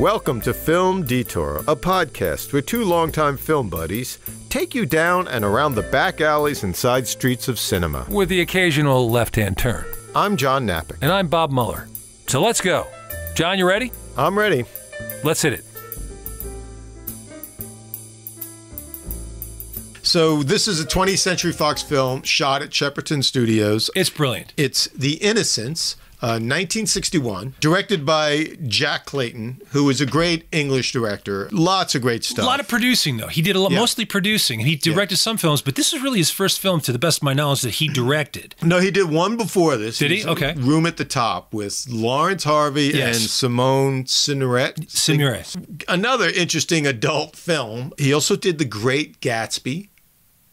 Welcome to Film Detour, a podcast where two longtime film buddies take you down and around the back alleys and side streets of cinema. with the occasional left hand turn. I'm John Napick. And I'm Bob Muller. So let's go. John, you ready? I'm ready. Let's hit it. So, this is a 20th Century Fox film shot at Shepperton Studios. It's brilliant. It's The Innocents, uh, 1961, directed by Jack Clayton, who is a great English director. Lots of great stuff. A lot of producing, though. He did a lot, Yeah. mostly producing, and he directed some films, but this is really his first film, to the best of my knowledge, that he directed. No, he did one before this. Did he? Okay. Room at the Top with Laurence Harvey Yes. and Simone Signoret. Signoret. Another interesting adult film. He also did The Great Gatsby,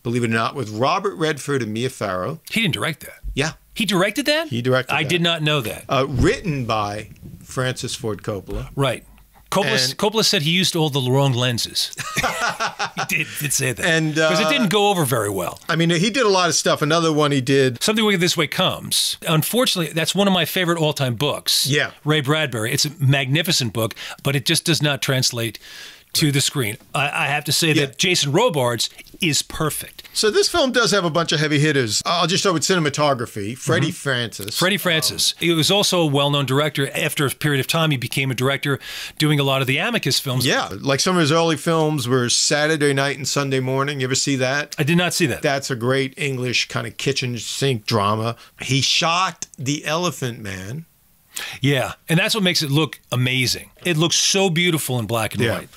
believe it or not, with Robert Redford and Mia Farrow. He didn't direct that. Yeah. He directed that? He directed I that. did not know that. Uh, written by Francis Ford Coppola. right. Coppola, and- Coppola said he used all the wrong lenses. he did, did say that. And, Because uh, it didn't go over very well. I mean, he did a lot of stuff. Another one he did. Something Wicked This Way Comes. Unfortunately, that's one of my favorite all time books. Yeah. Ray Bradbury. It's a magnificent book, but it just does not translate to the screen. I, I have to say Yeah. that Jason Robards is perfect. So this film does have a bunch of heavy hitters. I'll just start with cinematography. Freddie Francis. Mm-hmm. Freddie Francis. He was also a well known director. After a period of time, he became a director doing a lot of the Amicus films. Yeah, like some of his early films were Saturday Night and Sunday Morning. You ever see that? I did not see that. That's a great English kind of kitchen sink drama. He shot The Elephant Man. yeah. And that's what makes it look amazing. It looks so beautiful in black and white.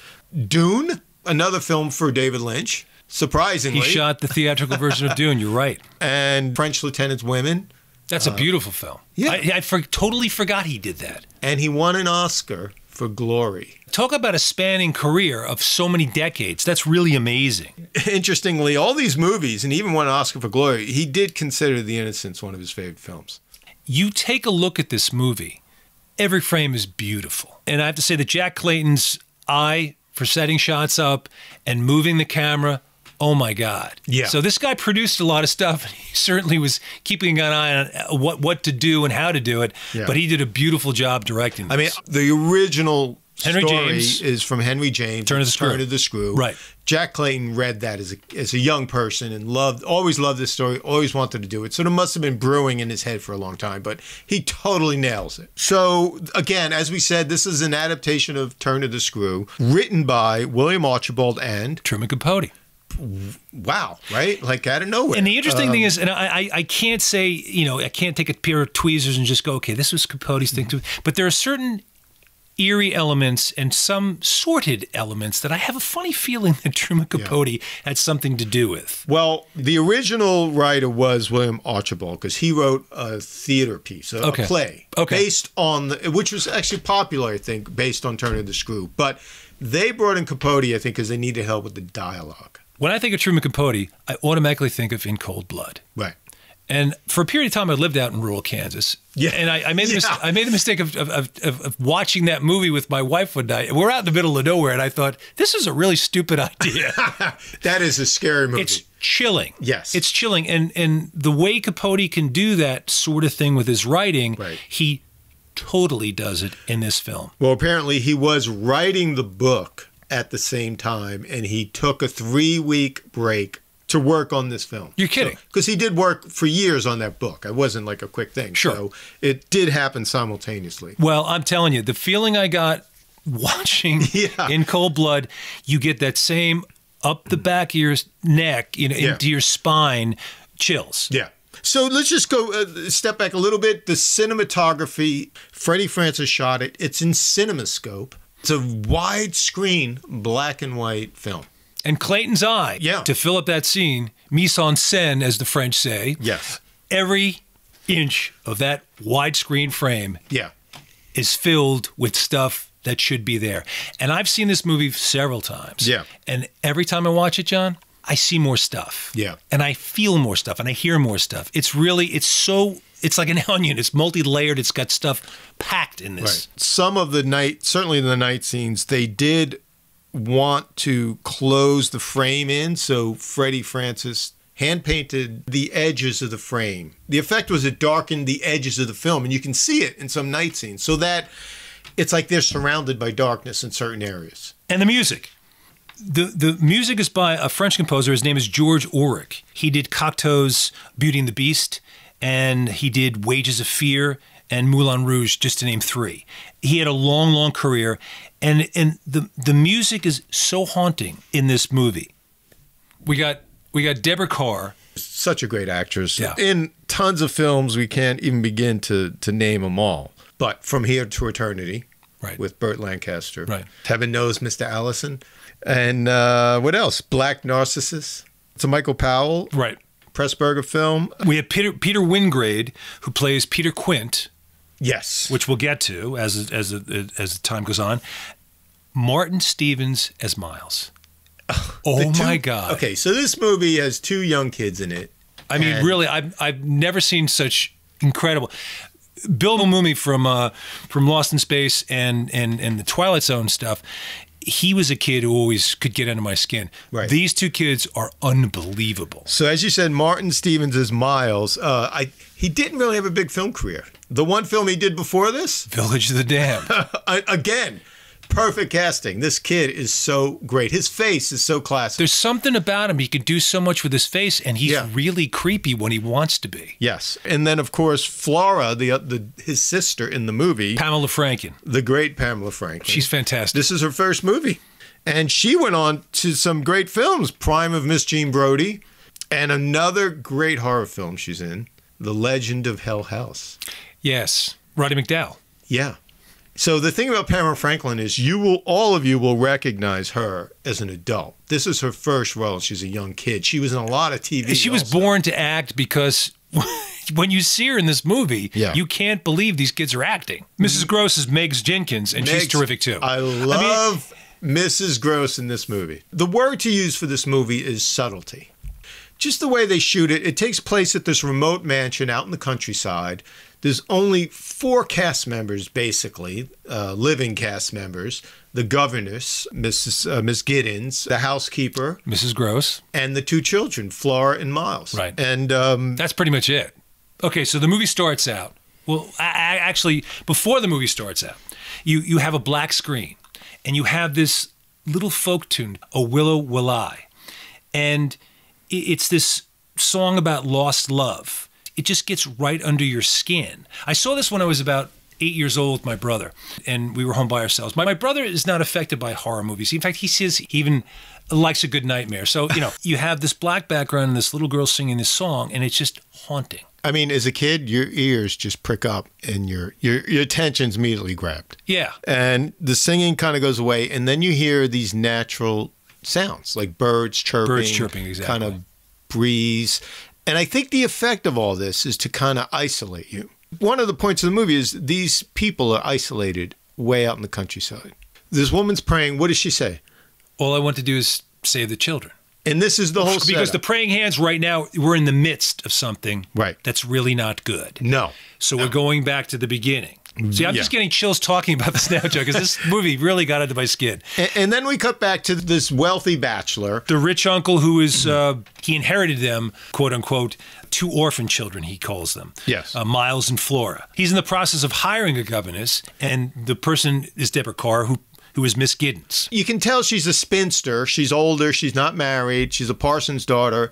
Dune, another film for David Lynch, surprisingly. He shot the theatrical version of Dune. You're right. and French Lieutenant's Women. That's a beautiful film. Uh, yeah. I, I for, totally forgot he did that. And he won an Oscar for Glory. Talk about a spanning career of so many decades. That's really amazing. Interestingly, all these movies, and even won an Oscar for Glory, he did consider The Innocents one of his favorite films. You take a look at this movie, every frame is beautiful. And I have to say that Jack Clayton's eye for setting shots up and moving the camera, oh my God. Yeah. So this guy produced a lot of stuff. And he certainly was keeping an eye on uh, what, what to do and how to do it. Yeah. But he did a beautiful job directing this. I mean, the original Henry story James. is from Henry James. Turn of the Screw. Turn of the Screw. Right. Jack Clayton read that as a as a young person and loved, always loved this story, always wanted to do it. So there must have been brewing in his head for a long time, but he totally nails it. So again, as we said, this is an adaptation of Turn of the Screw, written by William Archibald and Truman Capote. Wow, right? Like out of nowhere. And the interesting Um, thing is, and I, I, can't say, you know, I can't take a pair of tweezers and just go, okay, this was Capote's thing too. But there are certain eerie elements and some sorted elements that I have a funny feeling that Truman Capote had something to do with. Well, the original writer was William Archibald because he wrote a theater piece, a, a play, Okay. based on the, which was actually popular, I think, based on Turn of the Screw. But they brought in Capote, I think, because they needed help with the dialogue. When I think of Truman Capote, I automatically think of In Cold Blood. Right. And for a period of time, I lived out in rural Kansas. Yeah. And I, I made the mis- I made the mistake of, of, of, of watching that movie with my wife one night. We're out in the middle of nowhere, and I thought this is a really stupid idea. that is a scary movie. it's chilling. Yes. it's chilling, and and the way Capote can do that sort of thing with his writing, Right. he totally does it in this film. well, apparently he was writing the book at the same time, and he took a three week break to work on this film. You're kidding. Because he did work for years on that book. It wasn't like a quick thing. Sure. So it did happen simultaneously. Well, I'm telling you, the feeling I got watching Yeah. in Cold Blood, you get that same up the back of your neck, you know, Yeah. into your spine chills. Yeah. So let's just go uh, step back a little bit. The cinematography, Freddie Francis shot it. It's in CinemaScope. It's a widescreen black and white film. And Clayton's eye, Yeah. to fill up that scene, mise en scène, as the French say, Yes. every inch of that widescreen frame Yeah. is filled with stuff that should be there. And I've seen this movie several times. Yeah. And every time I watch it, John, I see more stuff. Yeah. And I feel more stuff and I hear more stuff. It's really, it's so, it's like an onion. It's multi layered. It's got stuff packed in this. Some of the night, certainly in the night scenes, they did want to close the frame in. So Freddie Francis hand painted the edges of the frame. The effect was it darkened the edges of the film, and you can see it in some night scenes. So that it's like they're surrounded by darkness in certain areas. And the music. The the music is by a French composer. His name is Georges Auric. He did Cocteau's Beauty and the Beast, and he did Wages of Fear and Moulin Rouge, just to name three. He had a long, long career, and and the the music is so haunting in this movie. We got we got Deborah Kerr. Such a great actress Yeah. in tons of films. We can't even begin to to name them all. But from here to eternity, Right. with Burt Lancaster, Right. Heaven knows, Mr. Allison, and uh, what else? Black Narcissus. It's a Michael Powell Right. Pressburger film. We have Peter Peter Wyngarde, who plays Peter Quint, Yes, which we'll get to as as as the time goes on. Martin Stephens as Miles. Oh The two- my God! Okay, so this movie has two young kids in it. I mean, really, I've I've never seen such incredible. Bill Mumy from uh, from Lost in Space and and and the Twilight Zone stuff. He was a kid who always could get under my skin. Right. These two kids are unbelievable. So as you said, Martin Stephens is Miles. Uh, I he didn't really have a big film career. The one film he did before this, Village of the Damned. Again, perfect casting. This kid is so great. His face is so classic. There's something about him. He can do so much with his face, and he's Yeah. really creepy when he wants to be. yes, and then of course Flora, the, uh, the his sister in the movie, Pamela Franken. the great Pamela Franklin. She's fantastic. This is her first movie. And she went on to some great films Prime of Miss Jean Brodie, and another great horror film she's in, The Legend of Hell House. yes. Roddy McDowall. Yeah. So the thing about Pamela Franklin is you will all of you will recognize her as an adult. This is her first role. She's a young kid. She was in a lot of TV. She was also. born to act because when you see her in this movie, Yeah. you can't believe these kids are acting. Mrs. Gross is Megs Jenkins, and she's terrific too. I mean, love Mrs. Gross in this movie. The word to use for this movie is subtlety. Just the way they shoot it, it takes place at this remote mansion out in the countryside. There's only four cast members, basically, uh, living cast members. The governess, Mrs. Uh, Miss Giddens, the housekeeper, Mrs. Gross. and the two children, Flora and Miles. Right. And um, That's pretty much it. Okay, so the movie starts out. Well, I, I, actually, before the movie starts out, you you have a black screen, and you have this little folk tune, "O Willow Will I," and it's this song about lost love. It just gets right under your skin. I saw this when I was about eight years old with my brother, and we were home by ourselves. My, my brother is not affected by horror movies. In fact, he says he even likes a good nightmare. So, you know, you have this black background and this little girl singing this song, and it's just haunting. I mean, as a kid, your ears just prick up and your, your, your attention's immediately grabbed. Yeah. and the singing kind of goes away and then you hear these natural sounds like birds chirping Birds chirping, exactly. kind of breeze and i think the effect of all this is to kind of isolate you one of the points of the movie is these people are isolated way out in the countryside this woman's praying what does she say All I want to do is save the children. and this is the whole Because the praying hands right now, we're in the midst of something Right. that's really not good. no So we're going back to the beginning. See, I'm just getting chills talking about this now, Joe, because this movie really got under my skin. and, and then we cut back to this wealthy bachelor The rich uncle who is, uh, he inherited them, quote unquote, two orphan children, he calls them. Yes. Uh, Miles and Flora. He's in the process of hiring a governess, and the person is Deborah Kerr, who, who is Miss Giddens. you can tell she's a spinster. She's older. She's not married. She's a parson's daughter,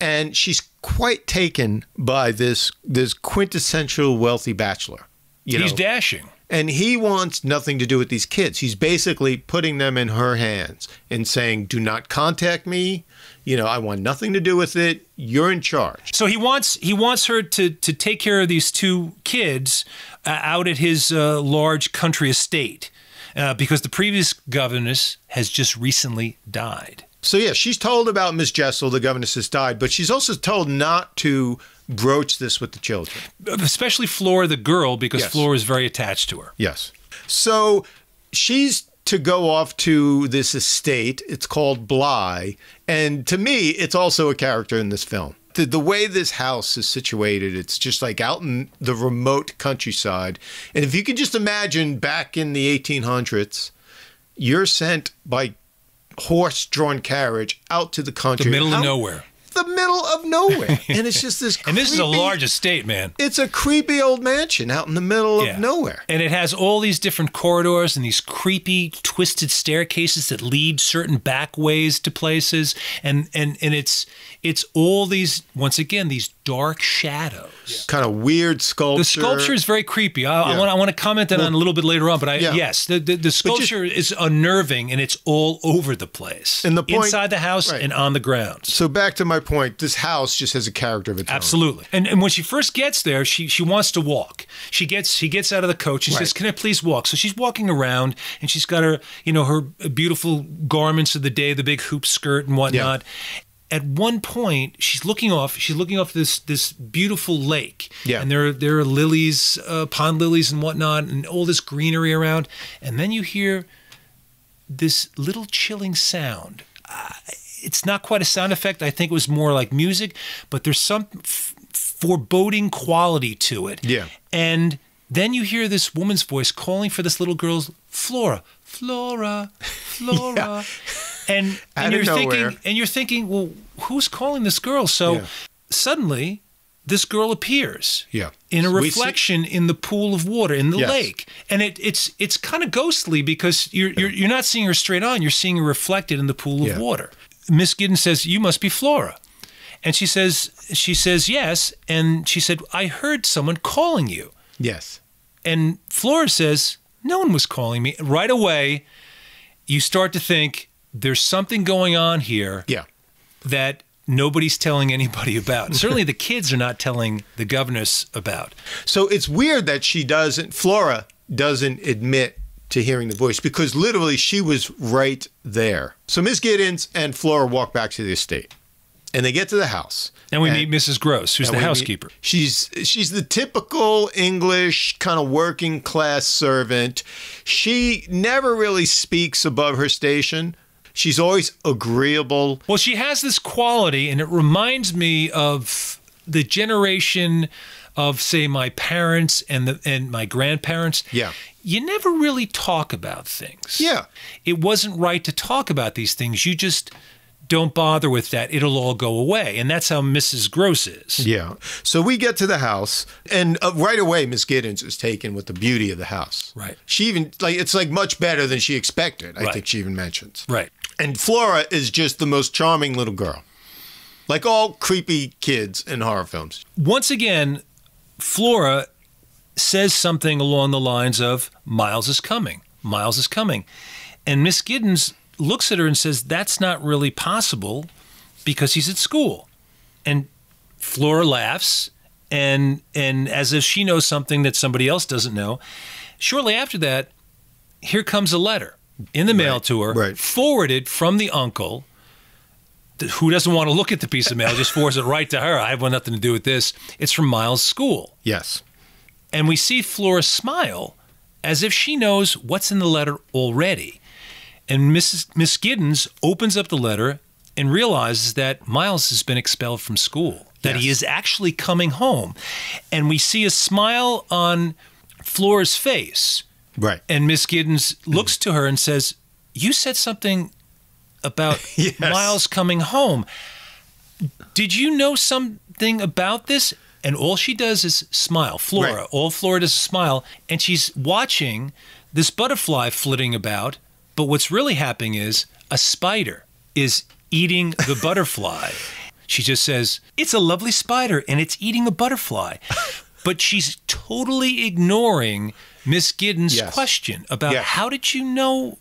and she's quite taken by this this quintessential wealthy bachelor. You He's know, dashing. and he wants nothing to do with these kids. He's basically putting them in her hands and saying, "Do not contact me. You know, I want nothing to do with it. You're in charge." So he wants he wants her to to take care of these two kids uh, out at his uh, large country estate uh, because the previous governess has just recently died. So yeah, she's told about Miss Jessel, the governess has died, but she's also told not to broach this with the children. Especially Flora, the girl, because Yes. Flora is very attached to her. Yes. So she's to go off to this estate. It's called Bly. And to me, it's also a character in this film. The, the way this house is situated, it's just like out in the remote countryside. And if you can just imagine back in the 1800s, you're sent by horse drawn carriage out to the country. The middle of nowhere. The middle of nowhere, and it's just this. And this is a large estate, man. It's a creepy old mansion out in the middle of nowhere. And it has all these different corridors and these creepy twisted staircases that lead certain back ways to places. And and and it's it's all these once again these dark shadows. Kind of weird sculpture. The sculpture is very creepy. I, I want I want to comment on it a little bit later on, but I Yeah. yes, the the, the sculpture is unnerving and it's all over the place. And the point- inside the house Right. and on the grounds. So back to my point, this house just has a character of its own. Absolutely. And and when she first gets there, she she wants to walk. She gets she gets out of the coach and Right. says, "Can I please walk?" So she's walking around and she's got her you know her beautiful garments of the day, the big hoop skirt and whatnot. At one point, she's looking off. She's looking off this this beautiful lake, Yeah. and there there are lilies, uh, pond lilies and whatnot, and all this greenery around. And then you hear this little chilling sound. Uh, it's not quite a sound effect. I think it was more like music, but there's some f- foreboding quality to it. Yeah. And then you hear this woman's voice calling for this little girl's Flora, Flora, Flora. And, and you're thinking and you're thinking, well, who's calling this girl? So Yeah. suddenly this girl appears Yeah. in a reflection in the pool of water in the Yes. lake and it, it's it's kind of ghostly because you're, you're you're not seeing her straight on you're seeing her reflected in the pool of Yeah. water miss giddens says you must be flora and she says she says yes and she said i heard someone calling you Yes. and flora says no one was calling me right away you start to think there's something going on here Yeah. that nobody's telling anybody about certainly the kids are not telling the governess about So it's weird that she doesn't, Flora doesn't admit to hearing the voice because literally she was right there. So Miss Giddens and Flora walk back to the estate and they get to the house. And we meet Mrs. Gross, who's the we meet- housekeeper. she's she's the typical English kind of working class servant. She never really speaks above her station. She's always agreeable. Well, she has this quality, and it reminds me of the generation of, say, my parents and the and my grandparents. Yeah. You never really talk about things. Yeah. It wasn't right to talk about these things. You just don't bother with that. It'll all go away. And that's how Mrs. Gross is. Yeah. So we get to the house, and uh, right away, Miss Giddens is taken with the beauty of the house. Right. She even like it's like much better than she expected. I Right. think she even mentions. Right. And Flora is just the most charming little girl, like all creepy kids in horror films. Once again, Flora says something along the lines of Miles is coming. Miles is coming. And Miss Giddens looks at her and says, That's not really possible because he's at school. And Flora laughs and and as if she knows something that somebody else doesn't know. Shortly after that, here comes a letter in the mail to her, right. forwarded from the uncle who doesn't want to look at the piece of mail, just forwards it right to her. I have nothing to do with this. It's from Miles' school. Yes. And we see Flora smile as if she knows what's in the letter already. And Mrs. Miss Giddens opens up the letter and realizes that Miles has been expelled from school, that he is actually coming home. And we see a smile on Flora's face. Right. And Miss Giddens mm. looks to her and says, You said something about Yes. Miles coming home. Did you know something about this? And all she does is smile. Flora, Right. all Flora does is smile. And she's watching this butterfly flitting about. But what's really happening is a spider is eating the butterfly. She just says, It's a lovely spider and it's eating a butterfly. But she's totally ignoring Miss Giddens' Yes. question about Yes. how did you know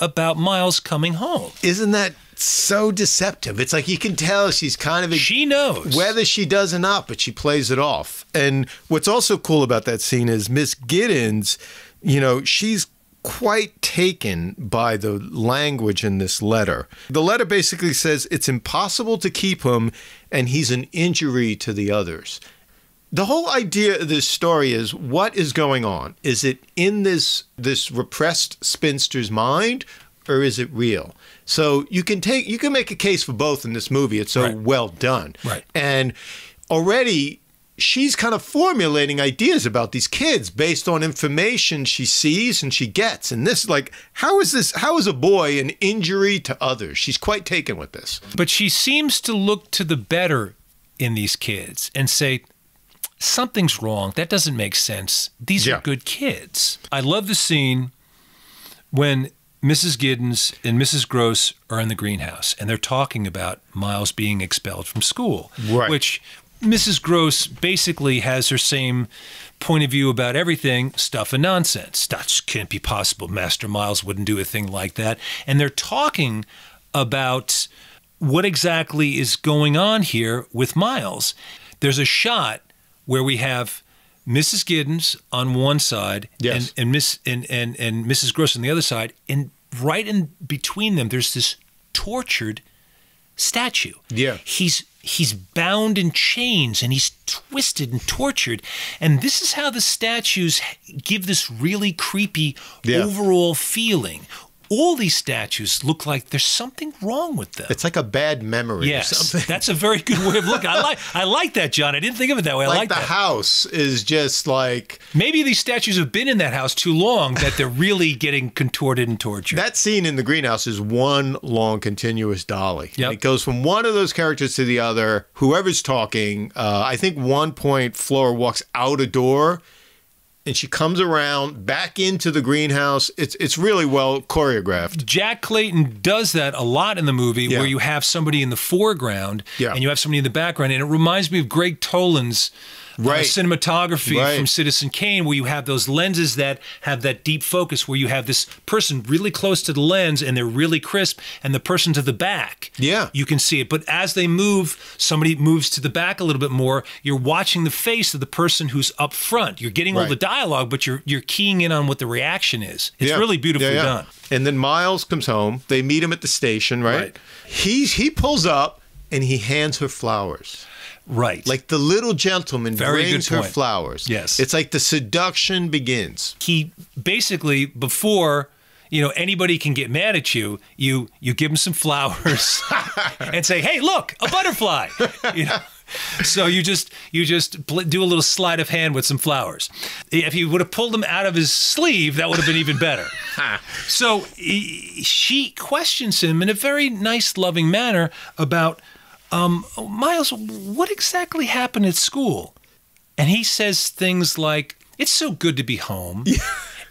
about Miles coming home? Isn't that so deceptive? It's like you can tell she's kind of She knows. whether she does or not, but she plays it off. And what's also cool about that scene is Miss Giddens, you know, she's quite taken by the language in this letter. The letter basically says it's impossible to keep him and he's an injury to the others. The whole idea of this story is what is going on? Is it in this this repressed spinster's mind or is it real? So you can take you can make a case for both in this movie. It's so Right. well done. Right. And already she's kind of formulating ideas about these kids based on information she sees and she gets. And this, like, how is this? How is a boy an injury to others? She's quite taken with this. But she seems to look to the better in these kids and say, something's wrong. That doesn't make sense. These Yeah. are good kids. I love the scene when Mrs. Giddens and Mrs. Gross are in the greenhouse and they're talking about Miles being expelled from school. Right. Which Mrs. Gross basically has her same point of view about everything stuff and nonsense. That can't be possible. Master Miles wouldn't do a thing like that. And they're talking about what exactly is going on here with Miles. There's a shot where we have Mrs. Giddens on one side Yes. and, and Miss and, and, and Mrs. Gross on the other side, and right in between them there's this tortured statue. Yeah. He's he's bound in chains and he's twisted and tortured. And this is how the statues give this really creepy Yeah. overall feeling. All these statues look like there's something wrong with them. It's like a bad memory yes, or something. that's a very good way of looking. I like I like that, John. I didn't think of it that way. I like, like the that. house is just like Maybe these statues have been in that house too long that they're really getting contorted and tortured. that scene in the greenhouse is one long continuous dolly. Yep. It goes from one of those characters to the other. Whoever's talking, uh, I think one point Flora walks out a door and she comes around back into the greenhouse. It's it's really well choreographed. Jack Clayton does that a lot in the movie Yeah. where you have somebody in the foreground Yeah. and you have somebody in the background. And it reminds me of Gregg Toland's uh, Right. cinematography Right. from Citizen Kane, where you have those lenses that have that deep focus, where you have this person really close to the lens and they're really crisp, and the person to the back. Yeah. You can see it. But as they move, somebody moves to the back a little bit more. You're watching the face of the person who's up front. You're getting all the dialogue, but you're you're keying in on what the reaction is. It's Yeah. really beautifully Yeah, yeah. done. And then Miles comes home. They meet him at the station, right? Right. He's he pulls up and he hands her flowers. Right. Like the little gentleman Very brings her flowers. Yes. It's like the seduction begins. he basically before you know anybody can get mad at you you you give him some flowers and say hey look a butterfly you know so you just you just do a little sleight of hand with some flowers if he would have pulled them out of his sleeve that would have been even better so he, she questions him in a very nice loving manner about um, miles what exactly happened at school and he says things like, It's so good to be home.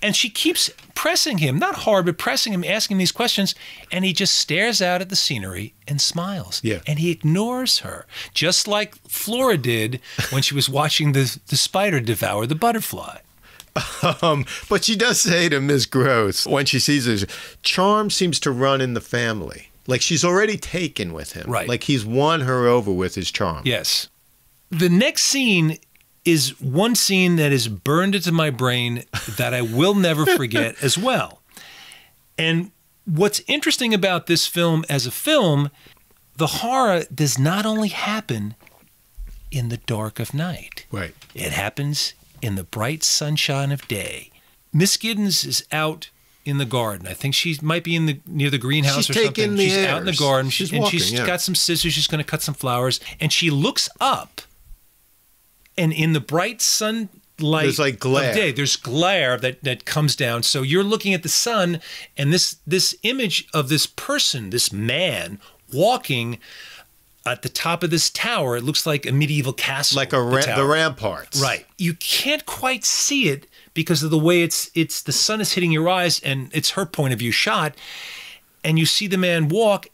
And she keeps pressing him, not hard, but pressing him, asking these questions. And he just stares out at the scenery and smiles. Yeah. And he ignores her, just like Flora did when she was watching the, the spider devour the butterfly. Um, but she does say to Miss Gross when she sees her, charm seems to run in the family. Like she's already taken with him. Right. Like he's won her over with his charm. Yes. The next scene is one scene that is burned into my brain that I will never forget as well. And what's interesting about this film as a film, the horror does not only happen in the dark of night. Right. It happens in the bright sunshine of day. Miss Giddens is out in the garden. I think she might be in the near the greenhouse She's or taking something. the she's out in the airs. garden. She's and walking, she's yeah. got some scissors. She's going to cut some flowers, and she looks up, and in the bright sunlight There's, like, glare. of day, there's glare that that comes down. So you're looking at the sun, and this this image of this person, this man walking. At the top of this tower, it looks like a medieval castle. Like a ra- the, tower. ramparts. Right. You can't quite see it because of the way it's it's the sun is hitting your eyes and it's her point of view shot and you see the man walk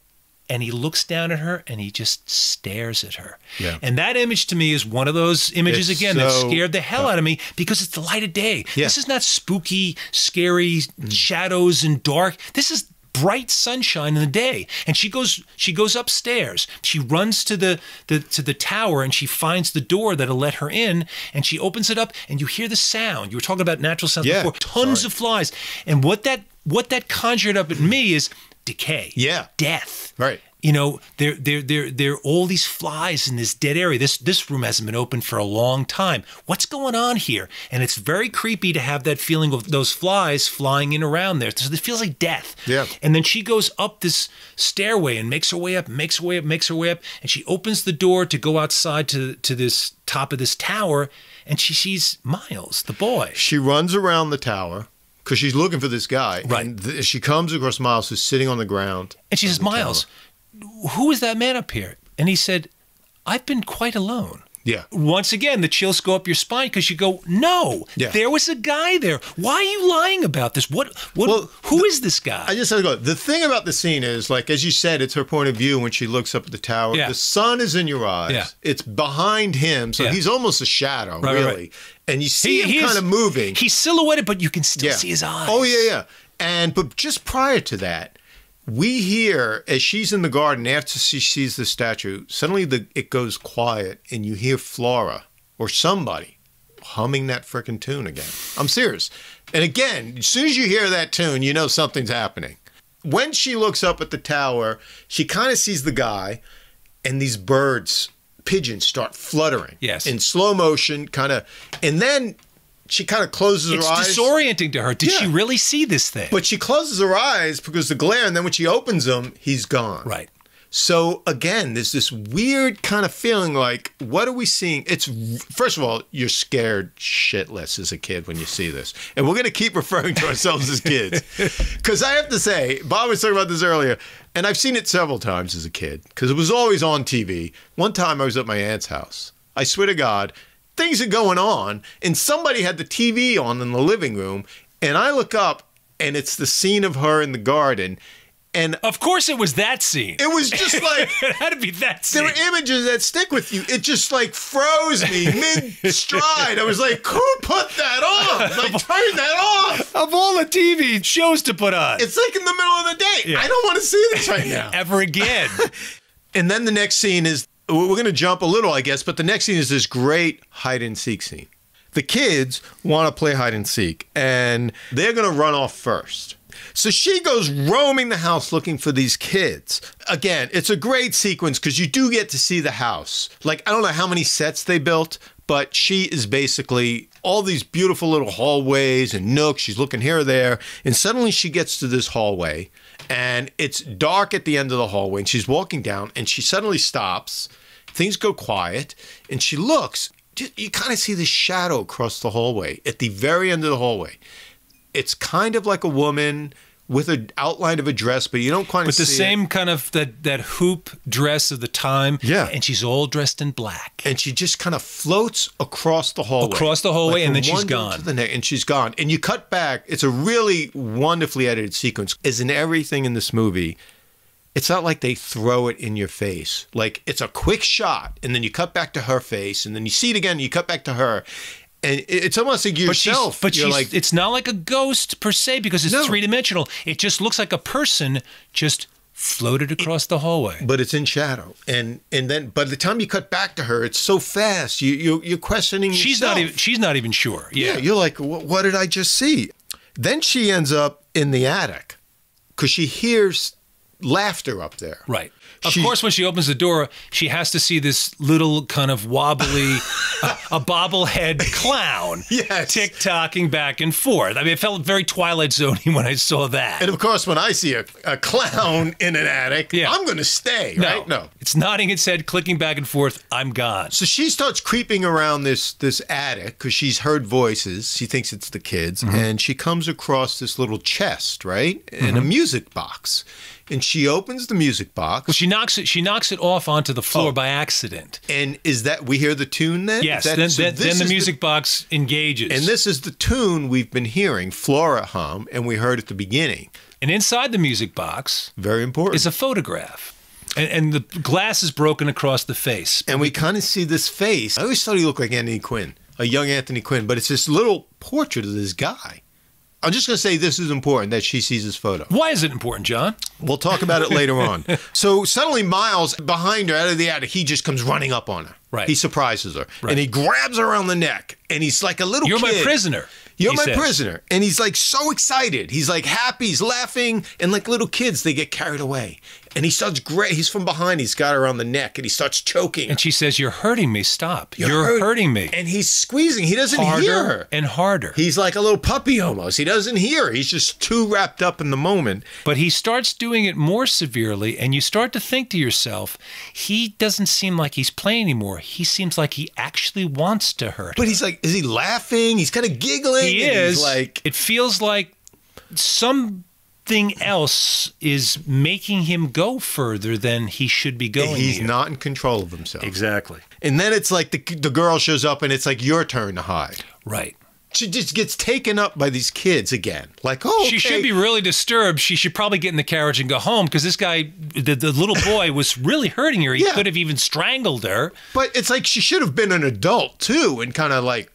and he looks down at her and he just stares at her. Yeah. And that image to me is one of those images It's again that scared the hell out of me because it's the light of day. Yeah. This is not spooky, scary mm. shadows and dark. This is bright sunshine in the day. And she goes she goes upstairs. She runs to the, the to the tower and she finds the door that'll let her in and she opens it up and you hear the sound. You were talking about natural sounds Yeah, before. tons sorry. of flies. And what that what that conjured up in me is decay. Yeah. death. Right. You know, there, there, there, there are all these flies in this dead area. This, this room hasn't been open for a long time. What's going on here? And it's very creepy to have that feeling of those flies flying in around there. So it feels like death. Yeah. And then she goes up this stairway and makes her way up, makes her way up, makes her way up, and she opens the door to go outside to to this top of this tower, and she sees Miles, the boy. She runs around the tower because she's looking for this guy. Right. And th- she comes across Miles, who's sitting on the ground. And she says, Miles, who is that man up here? And he said, I've been quite alone. Yeah. Once again, the chills go up your spine because you go, no, Yeah. there was a guy there. Why are you lying about this? What? What? Well, who is this guy? I just had to go. The thing about the scene is, like, as you said, it's her point of view when she looks up at the tower. Yeah. The sun is in your eyes. Yeah. It's behind him, so Yeah. he's almost a shadow, Right, really. right. And you see him kind of moving. He's silhouetted, but you can still see his eyes. Oh yeah, yeah. And but just prior to that, we hear as she's in the garden after she sees the statue, suddenly the it goes quiet and you hear Flora or somebody humming that frickin' tune again. I'm serious. And again, as soon as you hear that tune, you know something's happening. When she looks up at the tower, she kind of sees the guy and these birds, pigeons start fluttering. Yes. In slow motion, kind of and then she kind of closes It's her eyes. It's disorienting to her. Did she really see this thing? But she closes her eyes because the glare, and then when she opens them, he's gone. right. So again, there's this weird kind of feeling like, what are we seeing? It's first of all, you're scared shitless as a kid when you see this, and we're gonna keep referring to ourselves as kids, because I have to say, Bob was talking about this earlier, and I've seen it several times as a kid because it was always on TV. One time I was at my aunt's house. I swear to God, things are going on, and somebody had the TV on in the living room, and I look up, and it's the scene of her in the garden. And Of course, it was that scene. it was just like it had to be that scene. there are images that stick with you. It just like froze me mid stride. I was like, who put that on? Like, turn that off. of all the TV shows to put on, It's like in the middle of the day. Yeah. I don't want to see this right now. ever again. And then the next scene is we're going to jump a little, I guess, but the next scene is this great hide and seek scene. The kids want to play hide and seek, and they're going to run off first. So she goes roaming the house looking for these kids. Again, it's a great sequence because you do get to see the house. Like, I don't know how many sets they built, but she is basically all these beautiful little hallways and nooks. She's looking here or there. And suddenly she gets to this hallway and it's dark at the end of the hallway. And she's walking down and she suddenly stops. Things go quiet and she looks. You kind of see the shadow across the hallway at the very end of the hallway. It's kind of like a woman with an outline of a dress, but you don't quite With the see it. same kind of that that hoop dress of the time. Yeah. And she's all dressed in black. and she just kind of floats across the hallway. Across the hallway, and then she's gone. The and she's gone. And you cut back. It's a really wonderfully edited sequence. As in everything in this movie, it's not like they throw it in your face. Like it's a quick shot, and then you cut back to her face, and then you see it again, and you cut back to her. And it's almost like But she's, yourself. but you're she's, like, it's not like a ghost per se because it's No. three dimensional. It just looks like a person just floated across the hallway. but it's in shadow. And and then by the time you cut back to her, it's so fast. You you you're questioning. She's yourself. not even. She's not even sure. Yeah, Yeah. you're like, what did I just see? Then she ends up in the attic because she hears laughter up there. Right. Of She- course, when she opens the door, she has to see this little kind of wobbly, a, a bobblehead clown, Yes. tick tocking back and forth. I mean, it felt very Twilight Zone when I saw that. And of course, when I see a, a clown in an attic, Yeah. I'm going to stay, no, right? No. it's nodding its head, clicking back and forth. I'm gone. So she starts creeping around this this attic because she's heard voices. She thinks it's the kids, mm-hmm. and she comes across this little chest, right, and a mm-hmm. music box, and she opens the music box. Well, she knocks it. She knocks it off onto the floor Oh. by accident. and is that we hear the tune then? Yes. That- then so then, then the music box engages. And this is the tune we've been hearing, Flora hum, and we heard at the beginning. and inside the music box Very important. is a photograph, and, and the glass is broken across the face. and we kind of see this face. I always thought he looked like Anthony Quinn, a young Anthony Quinn, but it's this little portrait of this guy. I'm just going to say this is important that she sees this photo. Why is it important, John? We'll talk about it later on. So suddenly, Miles behind her out of the attic, he just comes running up on her. Right. He surprises her, Right. and he grabs her around the neck, and he's like a little. You're my prisoner. You're my says. prisoner. And he's like so excited. He's like happy. He's laughing. And like little kids, they get carried away. And he starts great. He's from behind. He's got her on the neck, and he starts choking. And she says, "You're hurting me. Stop. You're, hurt- hurting me." And he's squeezing. He doesn't harder hear her. and harder. He's like a little puppy almost. He doesn't hear. her. He's just too wrapped up in the moment. But he starts doing it more severely, and you start to think to yourself, he doesn't seem like he's playing anymore. He seems like he actually wants to hurt. But her. he's like, is he laughing? He's kind of giggling. he and is He's like, it feels like something else is making him go further than he should be going. he's here. not in control of himself. exactly And then it's like the, the girl shows up, and it's like your turn to hide. right. She just gets taken up by these kids again. Like, oh, She okay. should be really disturbed. She should probably get in the carriage and go home because this guy, the, the little boy, was really hurting her. He Yeah. could have even strangled her. But it's like she should have been an adult too, and kind of like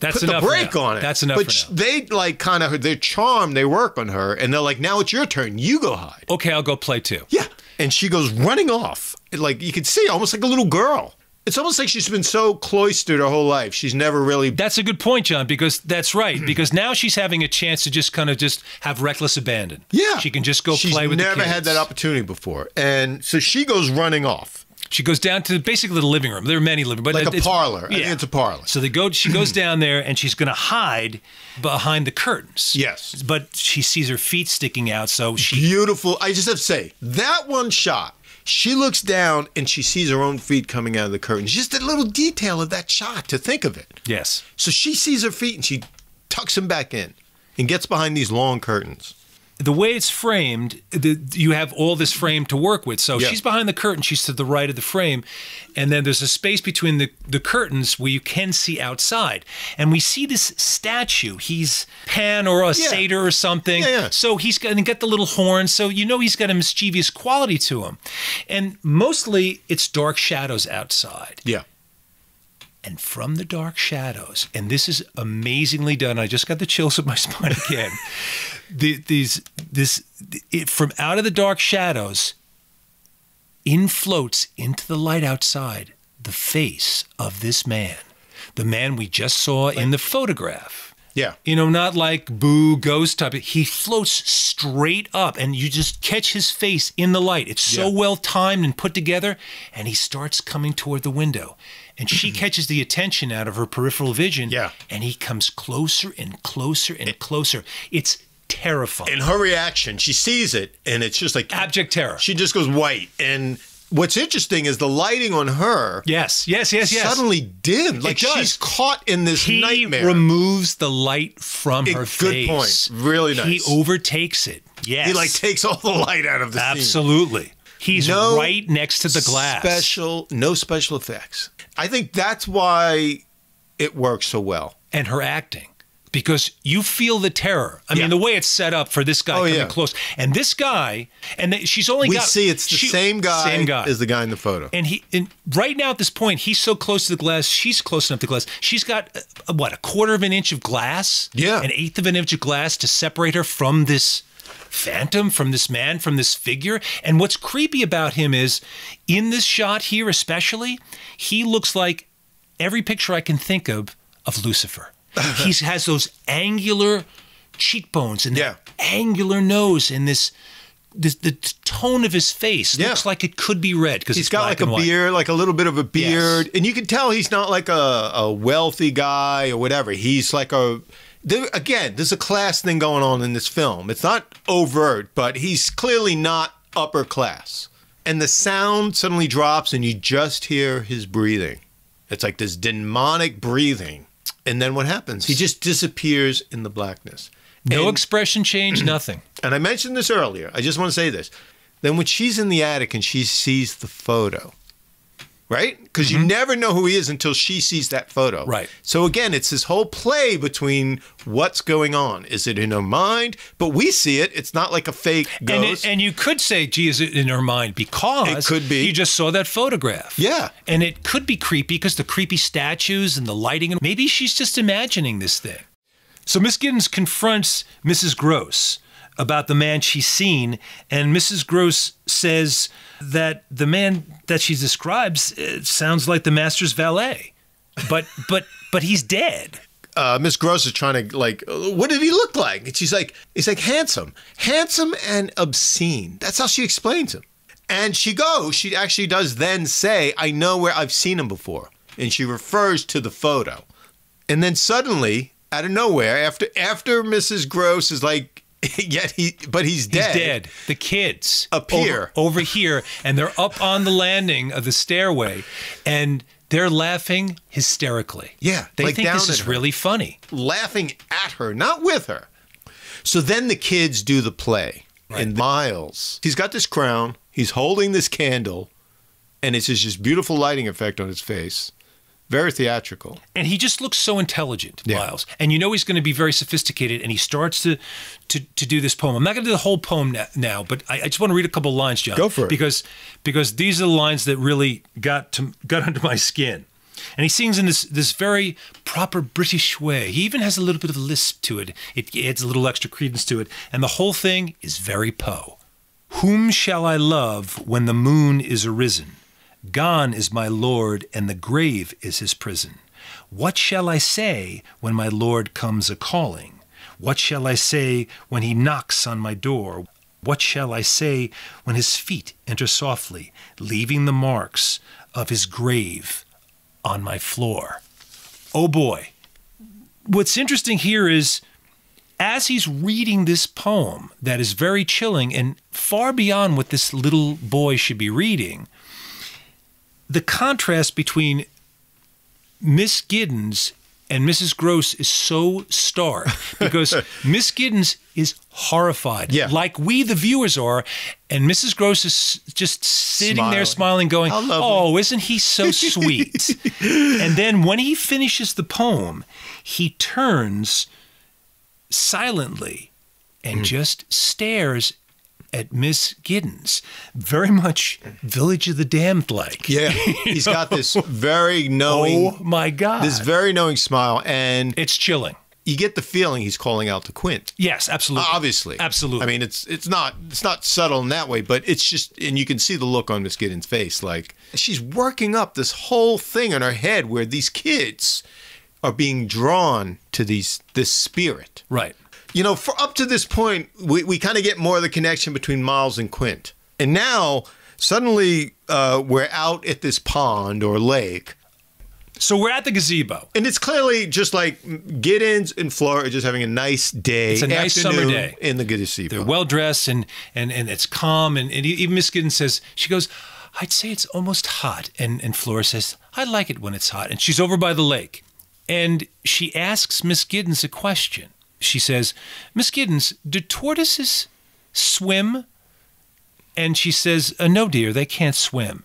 That's put the enough. brake on it. That's enough But for sh- now. they like kind of their charm. They work on her, and they're like, now it's your turn. You go hide. Okay, I'll go play too. Yeah, and she goes running off. Like you could see, almost like a little girl. It's almost like she's been so cloistered her whole life. She's never really. That's a good point, John, because that's right. Because now she's having a chance to just kind of just have reckless abandon. Yeah, She can just go She's play with the never had that opportunity before, and so she goes running off She goes down to basically the living room. There are many living, but like a parlor. I Yeah. think it's a parlor. So they go. She goes down there and she's going to hide behind the curtains. Yes. but she sees her feet sticking out, so she Beautiful. I just have to say that one shot. She looks down and she sees her own feet coming out of the curtains. Just a little detail of that shot to think of it. yes. So she sees her feet and she tucks them back in and gets behind these long curtains. The way it's framed, the, you have all this frame to work with. So Yeah. she's behind the curtain, she's to the right of the frame, and then there's a space between the, the curtains where you can see outside. And we see this statue. He's Pan or a Yeah. satyr or something. Yeah, yeah. So he's going to get the little horn. So you know he's got a mischievous quality to him. And mostly it's dark shadows outside. Yeah. And from the dark shadows, and this is amazingly done. I just got the chills up my spine again. the, these, this, it, from out of the dark shadows, in floats into the light outside the face of this man, the man we just saw in the photograph. Yeah. You know, not like boo ghost type. He floats straight up, and you just catch his face in the light. It's so Yeah. well timed and put together, and he starts coming toward the window. And she mm-hmm. catches the attention out of her peripheral vision. Yeah. And he comes closer and closer and closer. It's terrifying. And her reaction, she sees it and it's just like Abject terror. She just goes white. And what's interesting is the lighting on her yes, yes, yes, yes. suddenly dimmed. Like she's caught in this he nightmare. removes the light from It- her good face. Good point. Really nice. He overtakes it. Yes. he like takes all the light out of the scene. Absolutely. He's No right next to the glass. Special, no special effects. I think that's why it works so well. and her acting because you feel the terror. I Yeah. mean, the way it's set up for this guy Oh, coming yeah. close, and this guy, and they, she's only We got. see it's the she- same guy, Same guy. is the guy in the photo. and he, and right now at this point, he's so close to the glass. She's close enough to the glass. She's got uh, what a quarter of an inch of glass. Yeah. an eighth of an inch of glass to separate her from this phantom, from this man, from this figure. And what's creepy about him is, in this shot here, especially, he looks like every picture I can think of of Lucifer. he has those angular cheekbones and Yeah. that angular nose and this. This, the tone of his face Yeah. looks like it could be red because He's got like a beard, like a little bit of a beard, and you can tell he's not like a, a wealthy guy or whatever. He's like a there, again. There's a class thing going on in this film. It's not overt, but he's clearly not upper class. And the sound suddenly drops, and you just hear his breathing. It's like this demonic breathing, and then what happens? He just disappears in the blackness. No And- expression change, nothing. and I mentioned this earlier. I just want to say this. Then when she's in the attic and she sees the photo, right? Because you never know who he is until she sees that photo. Mm-hmm. Right. So again, it's this whole play between what's going on. Is it in her mind? But we see it. It's not like a fake And, ghost. it, and you could say, gee, is it in her mind? Because It could be. You just saw that photograph. Yeah. And it could be creepy because the creepy statues and the lighting. and Maybe she's just imagining this thing. So Miss Giddens confronts Mrs. Gross about the man she's seen, and Mrs. Gross says that the man that she describes uh, sounds like the master's valet, but but but he's dead. uh, Miss Gross is trying to like, "Uh, what did he look like? And she's like, he's like handsome, handsome and obscene. That's how she explains him. And she goes, she actually does then say, I know where I've seen him before, and she refers to the photo. And then suddenly, out of nowhere, after after Mrs. Gross is like, yet he, but he's He's dead. dead. The kids Appear. over, over here, and they're up on the landing of the stairway, and they're laughing hysterically. Yeah, they like think this is her. really funny. laughing at her, not with her. So then the kids do the play. And Miles, he's got this crown, he's holding this candle, and it's just this beautiful lighting effect on his face. Very theatrical. and he just looks so intelligent, Yeah. Miles. And you know he's going to be very sophisticated, and he starts to to, to do this poem. I'm not going to do the whole poem na- now, but I, I just want to read a couple lines, John. Go for it. because because these are the lines that really got to got under my skin. And he sings in this this very proper British way. He even has a little bit of a lisp to it. It adds a little extra credence to it, and the whole thing is very Poe. Whom shall I love when the moon is arisen? Gone is my Lord, and the grave is his prison. What shall I say when my Lord comes a calling? What shall I say when he knocks on my door? What shall I say when his feet enter softly, leaving the marks of his grave on my floor? Oh boy. What's interesting here is as he's reading this poem that is very chilling and far beyond what this little boy should be reading, the contrast between Miss Giddens and Mrs. Grose is so stark because Miss Giddens is horrified, Yeah. like we the viewers are, and Mrs. Grose is just sitting there smiling, going, "Oh, isn't he so sweet?" and then when he finishes the poem, he turns silently and mm. just stares at Miss Giddens, very much Village of the Damned like. Yeah. He's got this very knowing Oh my God. this very knowing smile and it's chilling. you get the feeling he's calling out to Quint. Yes, absolutely. Obviously. Absolutely. I mean it's it's not it's not subtle in that way, but it's just and you can see the look on Miss Giddens' face. Like she's working up this whole thing in her head where these kids are being drawn to these this spirit. Right. You know, for up to this point, we, we kind of get more of the connection between Miles and Quint. And now suddenly uh, we're out at this pond or lake. So we're at the gazebo. And it's clearly just like Giddens and Flora are just having a nice day. It's a nice summer day. In the gazebo. They're well dressed and, and, and it's calm. And, and even Miss Giddens says, she goes, I'd say it's almost hot. And, and Flora says, I like it when it's hot. And she's over by the lake. And she asks Miss Giddens a question. She says, Miss Giddens, do tortoises swim? And she says, uh, No, dear, they can't swim.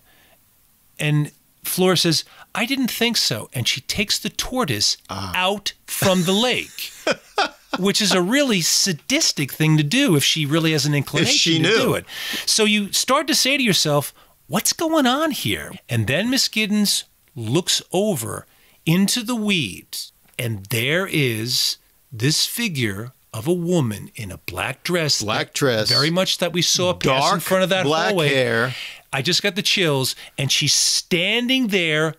And Flora says, I didn't think so. And she takes the tortoise Ah. out from the lake, which is a really sadistic thing to do if she really has an inclination she to knew. do it. So you start to say to yourself, What's going on here? And then Miss Giddens looks over into the weeds, and there is this figure of a woman in a black dress. Black that- dress. Very much that we saw pass in front of that black hallway. hair. I just got the chills, and she's standing there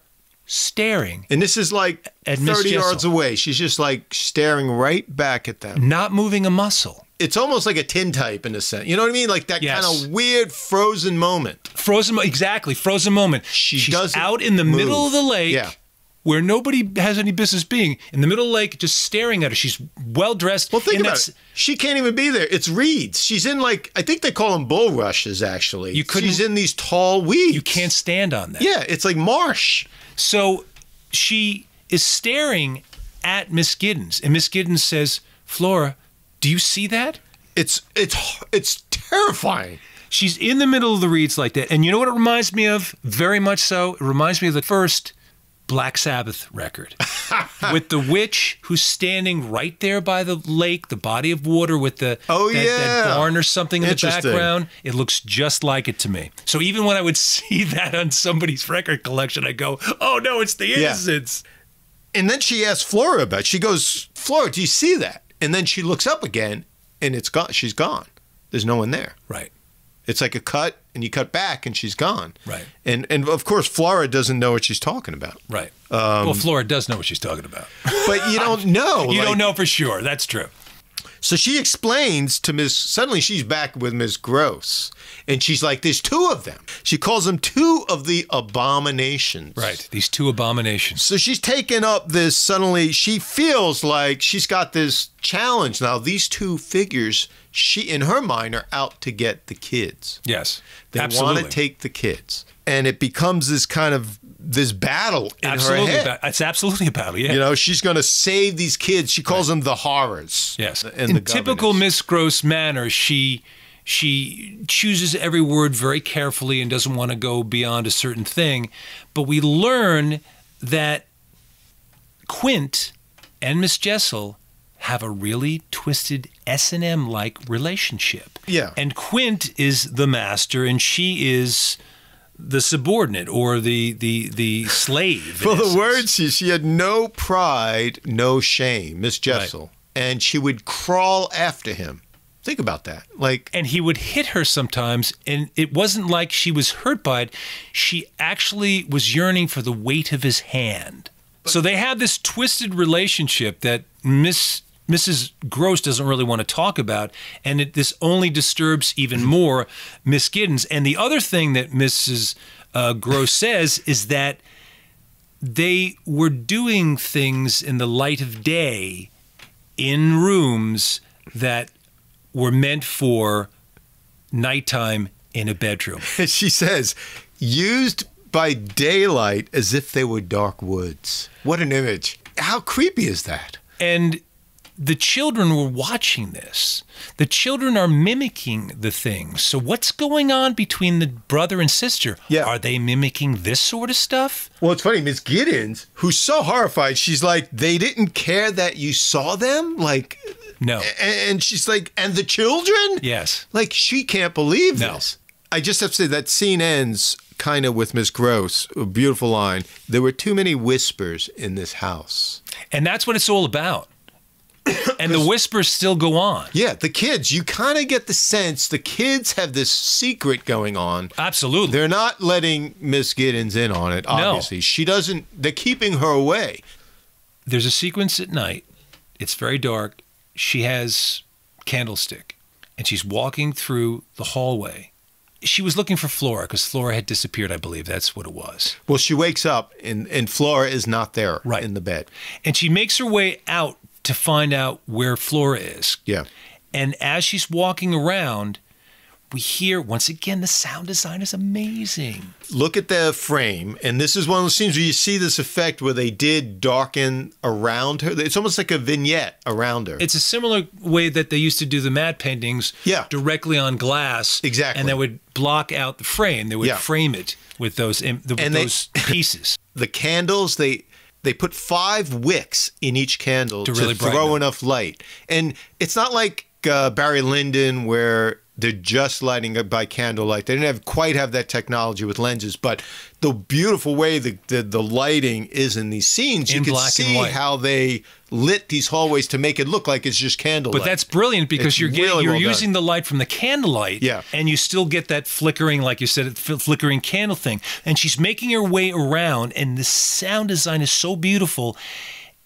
staring, And this is like At 30 yards away. She's just like staring right back at them. not moving a muscle. It's almost like a tintype in a sense. You know what I mean? Like that Yes. kind of weird frozen moment. Frozen, exactly, frozen moment. She She's doesn't out in the middle of the lake. Yeah. Where nobody has any business being in the middle of the lake, just staring at her. She's well dressed. Well, think and about it. She can't even be there. It's reeds. She's in like I think they call them bulrushes. Actually, You couldn't- She's in these tall weeds. You can't stand on that. Yeah, it's like marsh. So she is staring at Miss Giddens, and Miss Giddens says, "Flora, do you see that?" It's it's it's terrifying. She's in the middle of the reeds like that. And you know what it reminds me of? Very much so. It reminds me of the first Black Sabbath record with the witch who's standing right there by the lake, the body of water with the Oh, that, that barn or something in the background. It looks just like it to me. So even when I would see that on somebody's record collection, I go, "Oh no, it's the Innocents." And then she asks Flora about. It. She goes, Flora, do you see that? And then she looks up again, and it's gone. She's gone. There's no one there. Right. It's like a cut, and you cut back, and she's gone. Right. And and of course, Flora doesn't know what she's talking about. Right. well, Flora does know what she's talking about. But you don't know. you like- don't know for sure. That's true. So she explains to Miss. Suddenly, she's back with Miss Grose, and she's like, "There's two of them." She calls them two of the abominations. Right. These two abominations. So she's taken up this. Suddenly, she feels like she's got this challenge now. These two figures, she in her mind, are out to get the kids. Yes. They want to take the kids, and it becomes this kind of this battle in absolutely. her head. Ba- it's absolutely a battle. Yeah. You know, she's going to save these kids. She calls them the horrors. Yes. and In the typical. Miss Grose manner, she she chooses every word very carefully and doesn't want to go beyond a certain thing. But we learn that Quint and Miss Jessel have a really twisted S and M like relationship. Yeah. And Quint is the master and she is the subordinate or the the the slave. Well, the words she, she had no pride, no shame, Miss Jessel, and she would crawl after him. Think about that. Like, and he would hit her sometimes and it wasn't like she was hurt by it she actually was yearning for the weight of his hand so they had this twisted relationship that miss mrs grose doesn't really want to talk about and it, this only disturbs even more miss giddens and the other thing that mrs uh, grose says is that they were doing things in the light of day in rooms that were meant for nighttime in a bedroom. she says, used by daylight as if they were dark woods. What an image. How creepy is that? And the children were watching this. The children are mimicking the things. So what's going on between the brother and sister? Yeah. Are they mimicking this sort of stuff? Well, it's funny, Miss Giddens, who's so horrified, she's like, they didn't care that you saw them? Like, No. and she's like, and the children? Yes. Like she can't believe No. this. I just have to say that scene ends kind of with Miss Grose, a beautiful line. There were too many whispers in this house. And that's what it's all about. And the whispers still go on. Yeah, the kids, you kind of get the sense the kids have this secret going on. Absolutely. They're not letting Miss Giddens in on it, obviously. She doesn't, they're keeping her away. There's a sequence at night. It's very dark. She has candlestick and she's walking through the hallway. She was looking for Flora because Flora had disappeared, I believe. That's what it was. Well, she wakes up and, and Flora is not there Right. in the bed. And she makes her way out to find out where Flora is. Yeah. And as she's walking around, we hear once again the sound design is amazing. look at the frame, and this is one of those scenes where you see this effect where they did darken around her. It's almost like a vignette around her. It's a similar way that they used to do the matte paintings Yeah. directly on glass. Exactly. And they would block out the frame. They would Yeah. frame it with those the, And they- those pieces. the candles they they put five wicks in each candle To to, really throw enough light, and it's not like uh, Barry Lyndon where they're just lighting it by candlelight. They didn't have quite have that technology with lenses, but the beautiful way the the, the lighting is in these scenes, In you can see how they lit these hallways to make it look like it's just candlelight. But that's brilliant because It's you're getting, really you're well done. using the light from the candlelight, Yeah. and you still get that flickering, like you said, fl- flickering candle thing. And she's making her way around, and the sound design is so beautiful,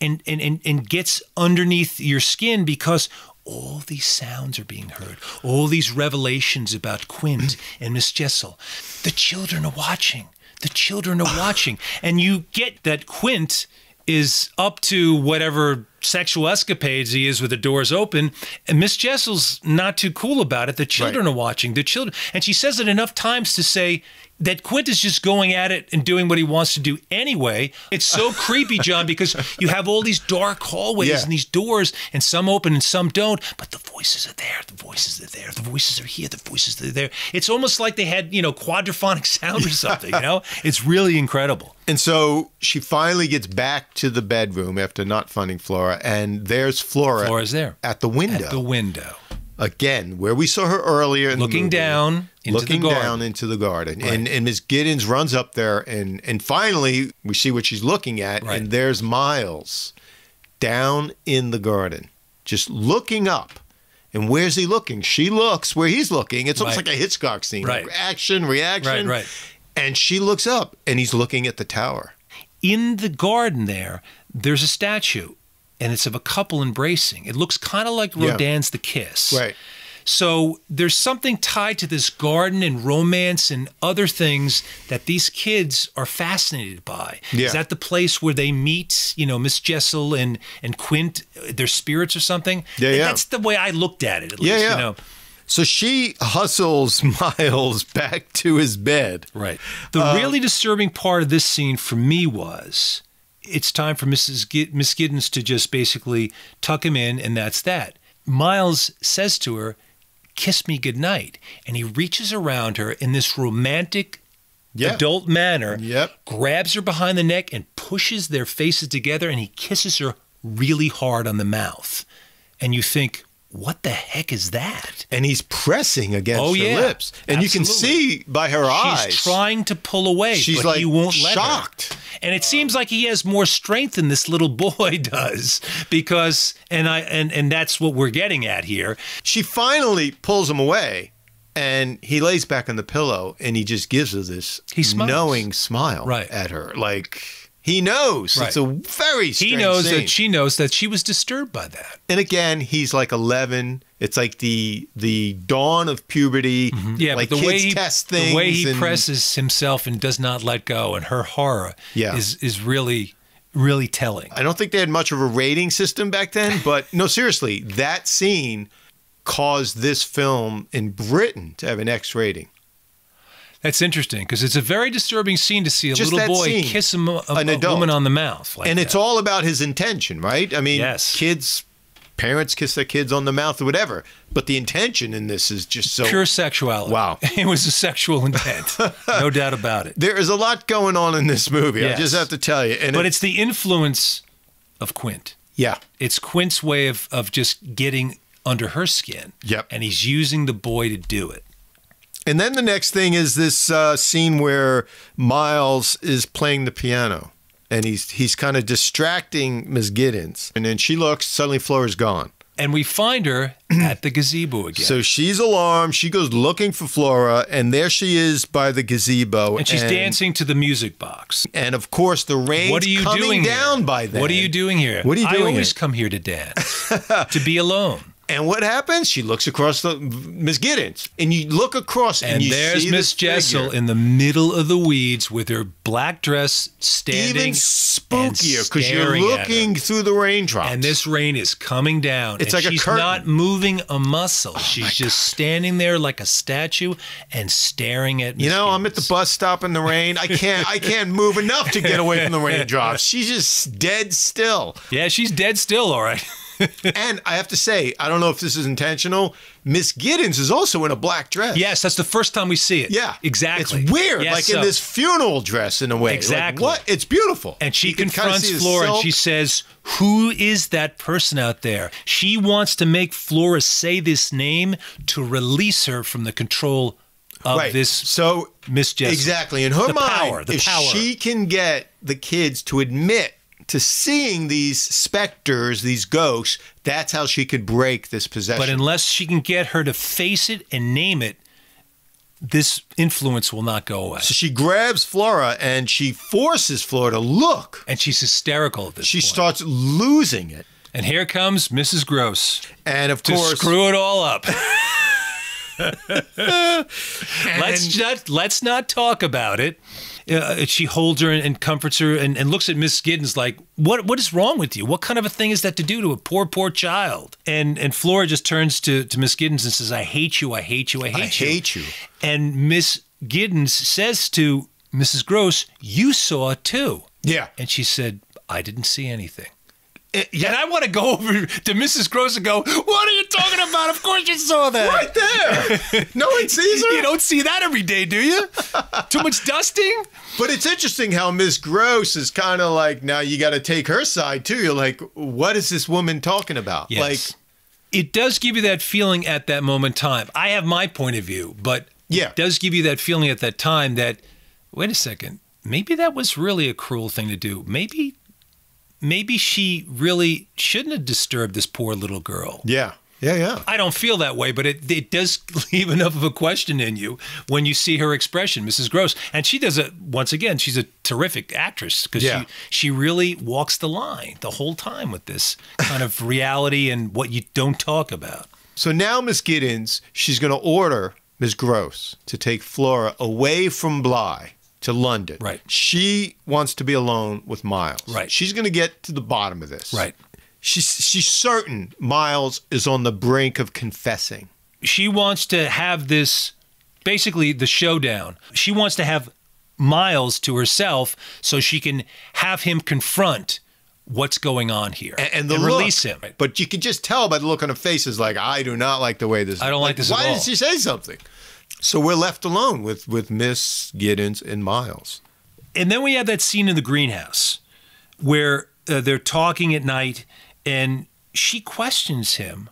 and and and, and gets underneath your skin because. All these sounds are being heard. All these revelations about Quint and Miss Jessel. The children are watching. The children are watching. And you get that Quint is up to whatever sexual escapades he is with the doors open. And Miss Jessel's not too cool about it. The children Right. are watching. The children, and she says it enough times to say that Quint is just going at it and doing what he wants to do anyway. It's so creepy, John, because you have all these dark hallways Yeah. and these doors, and some open and some don't. But the voices are there. The voices are there. The voices are here. The voices are there. It's almost like they had, you know, quadraphonic sound or something. You know, it's really incredible. And so she finally gets back to the bedroom after not finding Flora, and there's Flora, Flora's there at the window at the window. Again, where we saw her earlier, Looking movie, down into the looking garden. down into the garden, Right. and and Miss Giddens runs up there, and and finally we see what she's looking at, Right. and there's Miles down in the garden, just looking up, And where's he looking? She looks where he's looking. It's almost Right. like a Hitchcock scene. Right. Like action, reaction. Right, right. And she looks up and he's looking at the tower. in the garden there, there's a statue, and it's of a couple embracing. It looks kind of like Yeah. Rodin's The Kiss. Right. So there's something tied to this garden and romance and other things that these kids are fascinated by. Yeah. Is that the place where they meet, you know, Miss Jessel and and Quint, uh, their spirits or something? Yeah, yeah. That's the way I looked at it. At Yeah, least, yeah. You know? So she hustles Miles back to his bed. Right. The Uh, really disturbing part of this scene for me was it's time for Mrs. Gid- Miss Giddens to just basically tuck him in, and that's that. Miles says to her, Kiss me goodnight. And he reaches around her in this romantic, adult manner, Yep. grabs her behind the neck, and pushes their faces together, and he kisses her really hard on the mouth. And you think, what the heck is that? And he's pressing against Oh, her yeah. lips. And you can see by her eyes. She's trying to pull away. She's but like he won't let shocked. And it seems like he has more strength than this little boy does, because and I and and that's what we're getting at here. She finally pulls him away and he lays back on the pillow and he just gives her this He smiles. knowing smile Right. at her. Like he knows. Right. It's a very strange He knows scene. that she knows that she was disturbed by that. and again, he's like 11. It's like the the dawn of puberty. Mm-hmm. Yeah, like the kids way he test things. the way he and- presses himself and does not let go, and her horror Yeah. is is really really telling. I don't think they had much of a rating system back then, but no, seriously, that scene caused this film in Britain to have an X rating. That's interesting because it's a very disturbing scene to see a Just little boy scene. kiss a, a, An a woman on the mouth, like and that. it's all about his intention, right? I mean, Yes. kids, parents kiss their kids on the mouth or whatever, but the intention in this is just so. pure sexuality. Wow. it was a sexual intent, no doubt about it. There is a lot going on in this movie. I just have to tell you. And But it- it's the influence of Quint. yeah, It's Quint's way of, of just getting under her skin. Yep. And he's using the boy to do it. And then the next thing is this uh, scene where Miles is playing the piano, and he's he's kind of distracting Miss Giddens, and then she looks. Suddenly, Flora's gone. And we find her at the gazebo again. So she's alarmed. She goes looking for Flora, and there she is by the gazebo. and she's dancing to the music box. And of course, the rain's What are you coming doing down here? by then. What are you doing here? What are you doing I always here? come here to dance, to be alone. And what happens? She looks across the Miss Giddens, and you look across, and, And you there's Miss figure. Jessel in the middle of the weeds with her black dress standing. Even spookier because you're staring at her. looking through the raindrops. And this rain is coming down. It's and like a she's curtain. not moving a muscle. Oh she's just standing there like a statue and staring at. you Miss know, I'm at the bus stop in the rain. I can't, I can't move enough to get away from the raindrops. She's just dead still. Yeah, she's dead still. All right. And I have to say, I don't know if this is intentional. Miss Giddens is also in a black dress. yes, that's the first time we see it. Yeah, exactly. It's weird, Yes, like in this funeral dress in a way. Like, Exactly. what? It's beautiful. And she You confronts Flora and she says, Who is that person out there? She wants to make Flora say this name to release her from the control of right. this so Miss Jessel. exactly in her The mind, power, the if power. she can get the kids to admit to seeing these specters, these ghosts, that's how she could break this possession. But unless she can get her to face it and name it, this influence will not go away. so she grabs Flora and she forces Flora to look. And she's hysterical at this She point. starts losing it, and here comes Mrs. Grose and of course, screw it all up. let's just let's not talk about it. Uh, she holds her and, and comforts her and, and looks at Miss Giddens like, "What what is wrong with you? What kind of a thing is that to do to a poor poor child?" And and Flora just turns to to Miss Giddens and says, "I hate you. I hate you. I hate I you." hate you. And Miss Giddens says to Mrs. Grose, "You saw it too." Yeah. And she said, "I didn't see anything." Eh, And. I want to go over to Mrs. Grose and go, "What are you talking about? Of course you saw that." Right there. no one sees her. You don't see that every day, do you? Too much dusting? But it's interesting how Miss Grose is kind of like now you got to take her side too. You're like, what is this woman talking about? Like, it does give you that feeling at that moment in time. I have my point of view, but Yeah. it does give you that feeling at that time that wait a second, maybe that was really a cruel thing to do. Maybe maybe she really shouldn't have disturbed this poor little girl. yeah, Yeah, yeah. I don't feel that way, but it, it does leave enough of a question in you when you see her expression, Mrs. Grose. And she does it once again. She's a terrific actress because Yeah. she she really walks the line the whole time with this kind of reality and what you don't talk about. So now Miss Giddens, she's going to order Miss Grose to take Flora away from Bly to London. Right. She wants to be alone with Miles. Right. She's going to get to the bottom of this. Right. She's she's certain Miles is on the brink of confessing. she wants to have this basically the showdown. She wants to have Miles to herself so she can have him confront what's going on here And, and the look, release him. But you can just tell by the look on her face is like, I do not like the way this. I don't like this at Why did she say something? So we're left alone with with Miss Giddens and Miles. And then we have that scene in the greenhouse where uh, they're talking at night and she questions him,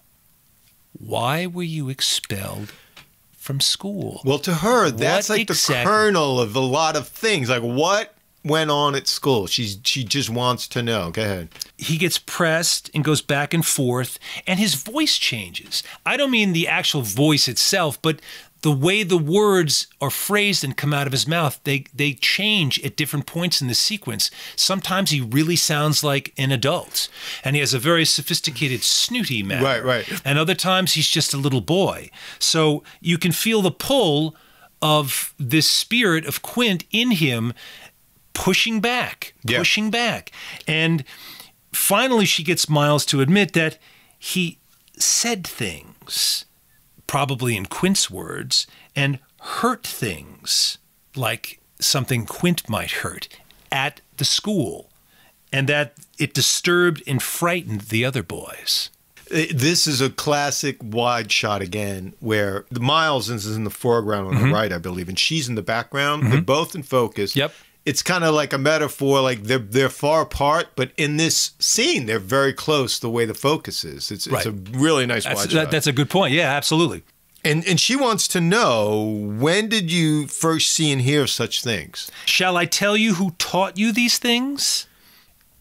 "Why were you expelled from school?" Well, to her, that's What like exactly- the kernel of a lot of things. Like what went on at school? She's she just wants to know. Go ahead. he gets pressed and goes back and forth, and his voice changes. I don't mean the actual voice itself, but the way the words are phrased and come out of his mouth, they they change at different points in the sequence. Sometimes he really sounds like an adult, and he has a very sophisticated, snooty manner. Right, right. And other times he's just a little boy. So you can feel the pull of this spirit of Quint in him pushing back, Yeah. pushing back. And finally, she gets Miles to admit that he said things, probably in Quint's words, and hurt things like something Quint might hurt at the school, and that it disturbed and frightened the other boys. Uh, This is a classic wide shot again, where the Miles is in the foreground on the right, I believe, and she's in the background. They're both in focus. Yep. It's kind of like a metaphor, like they're they're far apart, but in this scene, they're very close. The way the focus is, it's Right. it's a really nice That's, wide that, uh, that's a good point. Yeah, absolutely. and and she wants to know when did you first see and hear such things? Shall I tell you who taught you these things?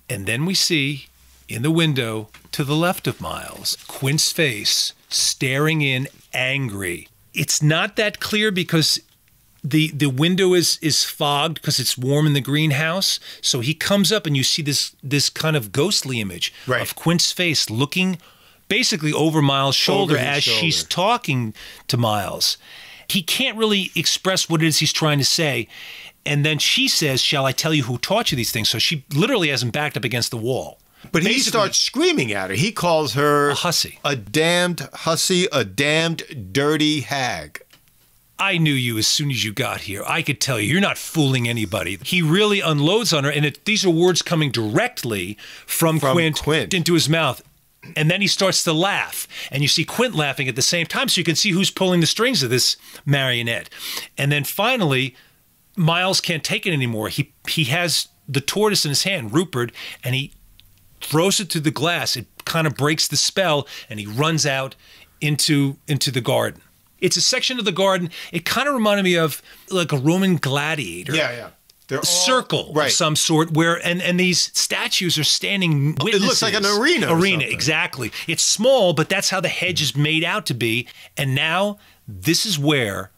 And then we see in the window to the left of Miles, Quint's face staring in angry. It's not that clear because the the window is is fogged because it's warm in the greenhouse. So he comes up and you see this this kind of ghostly image Right. of Quint's face looking basically over Miles' shoulder Over as she's talking to Miles. He can't really express what it is he's trying to say. And then she says, Shall I tell you who taught you these things? So she literally has him backed up against the wall. But he starts screaming at her. He calls her A hussy. a damned hussy, a damned dirty hag. I knew you as soon as you got here. I could tell you, you're not fooling anybody. He really unloads on her, and it, these are words coming directly from, From Quint, Quint. into his mouth. And then he starts to laugh, and you see Quint laughing at the same time, so you can see who's pulling the strings of this marionette. And then finally, Miles can't take it anymore. He he has the tortoise in his hand, Rupert, and he throws it through the glass. It kind of breaks the spell, and he runs out into into the garden. It's a section of the garden. It kind of reminded me of like a Roman gladiator. Yeah, yeah. They're all- Circle right? of some sort where and and these statues are standing witnesses. looks like an arena arena exactly it's small but that's how the hedge is made out to be and now this is where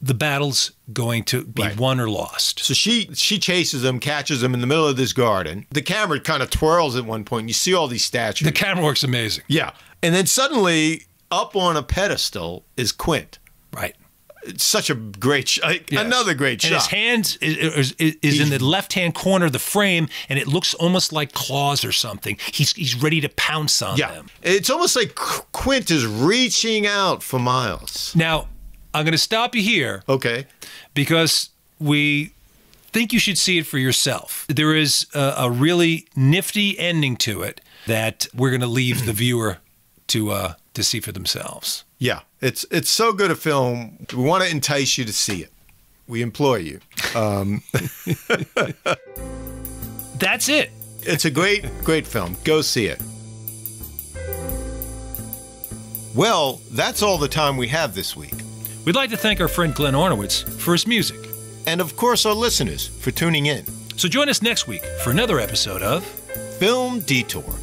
the battle's going to be Right. won or lost So she she chases him, catches him in the middle of this garden. The camera kind of twirls at one point. And you see all these statues. the camera works amazing yeah, and then suddenly up on a pedestal is Quint. right It's such a great shot. Yes. Another great and shot. his hands is, is, is in the left hand corner of the frame, and it looks almost like claws or something. He's he's ready to pounce on yeah, them. it's almost like Quint is reaching out for Miles. Now, I'm going to stop you here Okay. because we think you should see it for yourself. There is a, a really nifty ending to it that we're going to leave the viewer to uh, to see for themselves. Yeah, it's it's so good a film. We want to entice you to see it. We implore you. Um, That's it. it's a great, great film. Go see it. Well, that's all the time we have this week. We'd like to thank our friend Glenn Ornowitz for his music. And of course, our listeners for tuning in. So join us next week for another episode of Film Detour.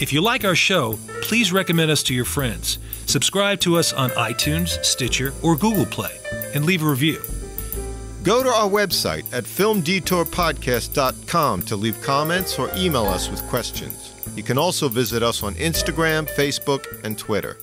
If you like our show, please recommend us to your friends. Subscribe to us on iTunes, Stitcher, or Google Play, and leave a review. Go to our website at filmdetourpodcast.com to leave comments or email us with questions. You can also visit us on Instagram, Facebook, and Twitter.